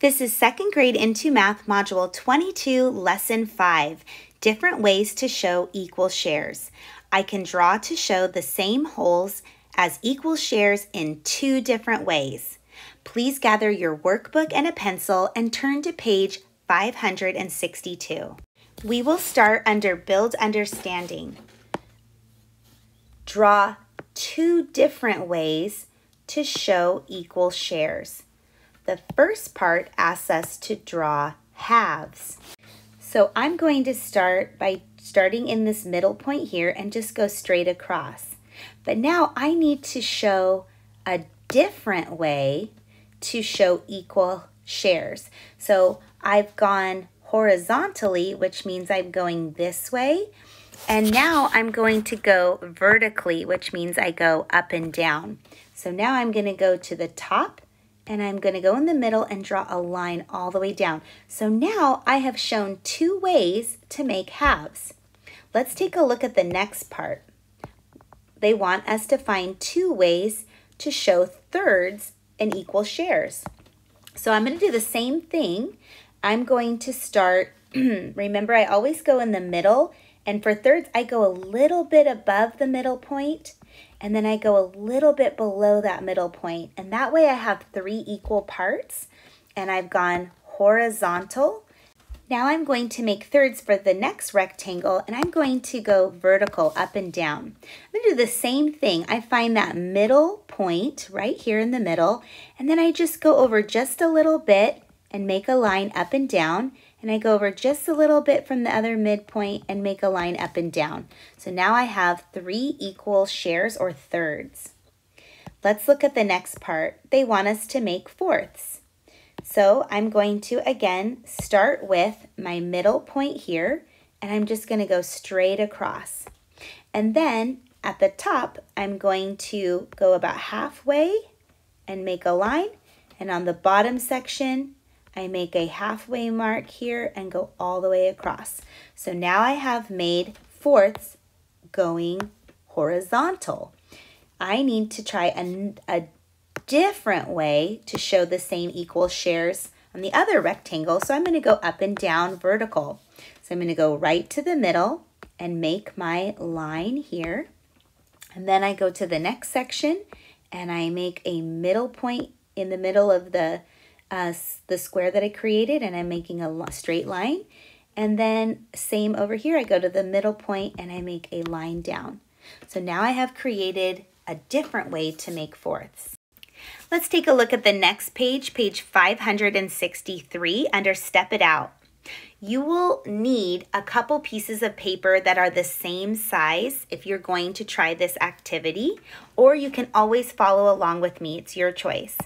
This is second grade into math module 22, lesson 5, different ways to show equal shares. I can draw to show the same wholes as equal shares in two different ways. Please gather your workbook and a pencil and turn to page 562. We will start under Build Understanding. Draw two different ways to show equal shares. The first part asks us to draw halves. So I'm going to start by starting in this middle point here and just go straight across. But now I need to show a different way to show equal shares. So I've gone horizontally, which means I'm going this way. And now I'm going to go vertically, which means I go up and down. So now I'm going to go to the top and I'm going to go in the middle and draw a line all the way down. So now I have shown two ways to make halves. Let's take a look at the next part. They want us to find two ways to show thirds in equal shares. So I'm going to do the same thing. I'm going to start, remember I always go in the middle and for thirds I go a little bit above the middle point and then I go a little bit below that middle. And that way I have three equal parts and I've gone horizontal. Now I'm going to make thirds for the next rectangle and I'm going to go vertical up and down. I'm to do the same thing. I find that middle point right here in the middle and then I just go over just a little bit and make a line up and down and I go over just a little bit from the other midpoint and make a line up and down. So now I have three equal shares or thirds. Let's look at the next part. They want us to make fourths. So I'm going to, again, start with my middle point here, and I'm just going to go straight across. And then at the top, I'm going to go about halfway and make a line. And on the bottom section, I make a halfway mark here and go all the way across. So now I have made fourths going horizontal. I need to try a, a different way to show the same equal shares on the other rectangle. So I'm going to go up and down vertical. So I'm going to go right to the middle and make my line here. And then I go to the next section and I make a middle point in the middle of the uh, the square that I created and I'm making a straight line. And then same over here, I go to the middle point and I make a line down. So now I have created a different way to make fourths. Let's take a look at the next page, page 563 under Step It Out. You will need a couple pieces of paper that are the same size if you're going to try this activity, or you can always follow along with me. It's your choice.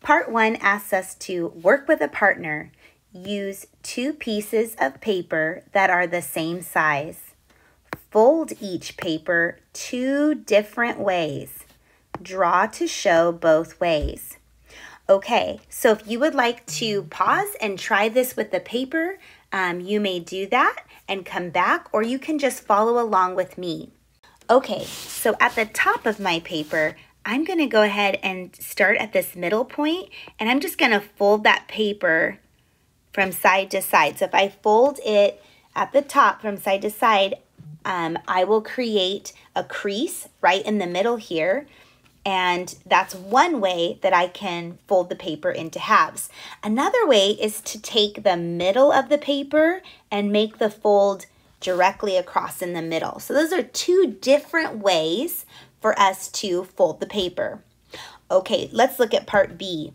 Part one asks us to work with a partner. Use two pieces of paper that are the same size. Fold each paper two different ways. Draw to show both ways. Okay, so if you would like to pause and try this with the paper, um, you may do that and come back, or you can just follow along with me. Okay, so at the top of my paper, I'm going to go ahead and start at this middle point and I'm just going to fold that paper from side to side. So if I fold it at the top from side to side, um, I will create a crease right in the middle here. And that's one way that I can fold the paper into halves. Another way is to take the middle of the paper and make the fold directly across in the middle. So those are two different ways for us to fold the paper. Okay, let's look at part B.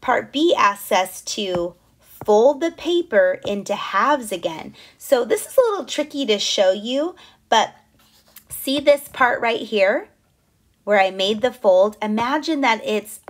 Part B asks us to fold the paper into halves again. So this is a little tricky to show you, but see this part right here where I made the fold? Imagine that it's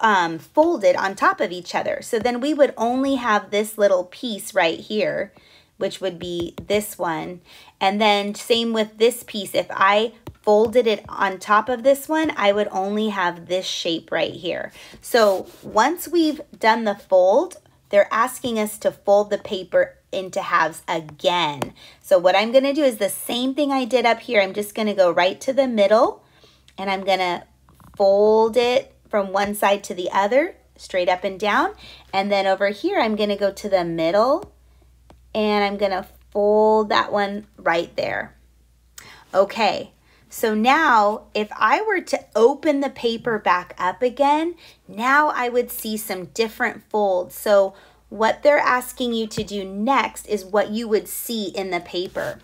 um, folded on top of each other. So then we would only have this little piece right here, which would be this one. And then same with this piece. If I folded it on top of this one, I would only have this shape right here. So once we've done the fold, they're asking us to fold the paper into halves again. So what I'm gonna do is the same thing I did up here. I'm just gonna go right to the middle and I'm gonna fold it from one side to the other, straight up and down. And then over here, I'm gonna go to the middle and I'm gonna fold that one right there. Okay, so now if I were to open the paper back up again, now I would see some different folds. So what they're asking you to do next is what you would see in the paper.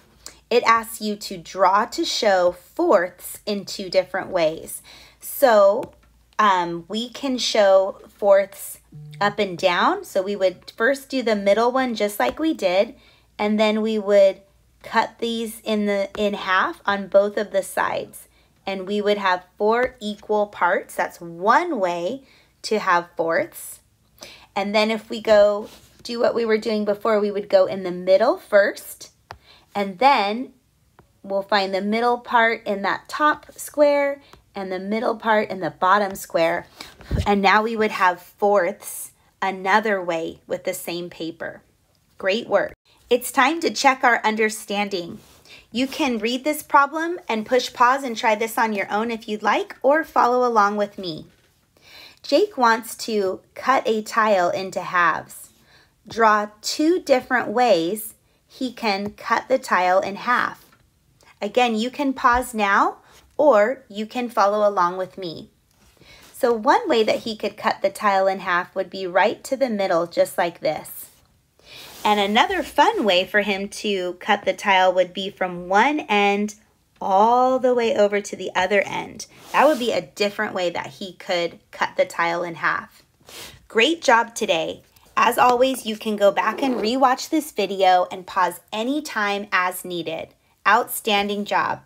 It asks you to draw to show fourths in two different ways. So um, we can show fourths up and down. So we would first do the middle one just like we did, and then we would cut these in the in half on both of the sides. And we would have four equal parts. That's one way to have fourths. And then if we go do what we were doing before, we would go in the middle first, and then we'll find the middle part in that top square and the middle part in the bottom square. And now we would have fourths another way with the same paper. Great work. It's time to check our understanding. You can read this problem and push pause and try this on your own if you'd like, or follow along with me. Jake wants to cut a tile into halves. Draw two different ways he can cut the tile in half. Again, you can pause now or you can follow along with me. So one way that he could cut the tile in half would be right to the middle, just like this. And another fun way for him to cut the tile would be from one end all the way over to the other end. That would be a different way that he could cut the tile in half. Great job today. As always, you can go back and rewatch this video and pause anytime as needed. Outstanding job.